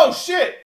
Oh shit!